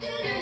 do